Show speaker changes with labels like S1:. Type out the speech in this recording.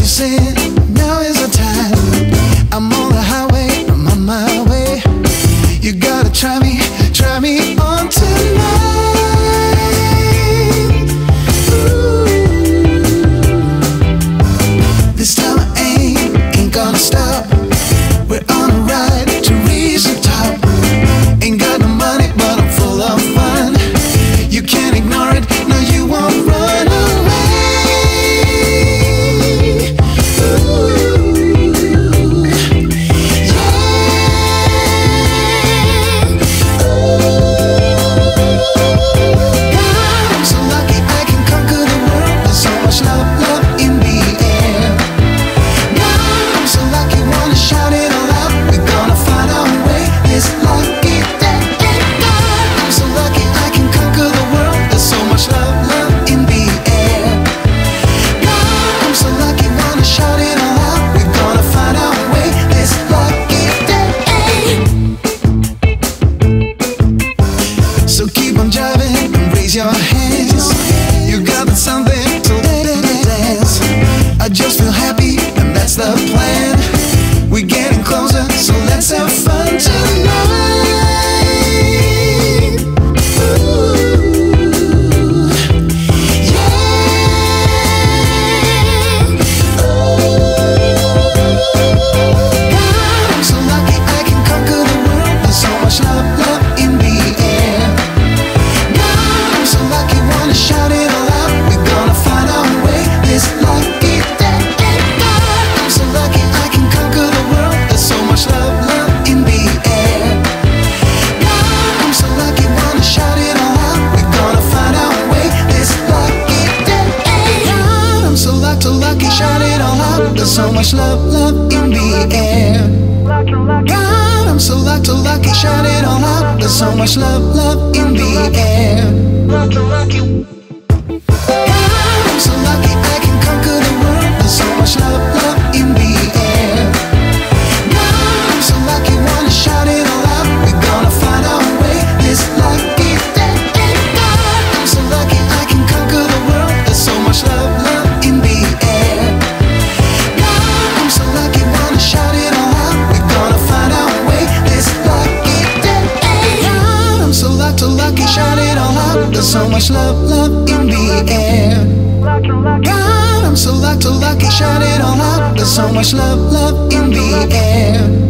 S1: Now is the time. I'm on the highway, I'm on my way. You gotta try me, try me on tonight. Much love, love in the air. God, I'm so lucky, lucky, shout it all out. There's so much love, love in the air. There's so much love, love in the air. God, I'm so lucky, lucky, shout it all out. There's so much love, love in the air.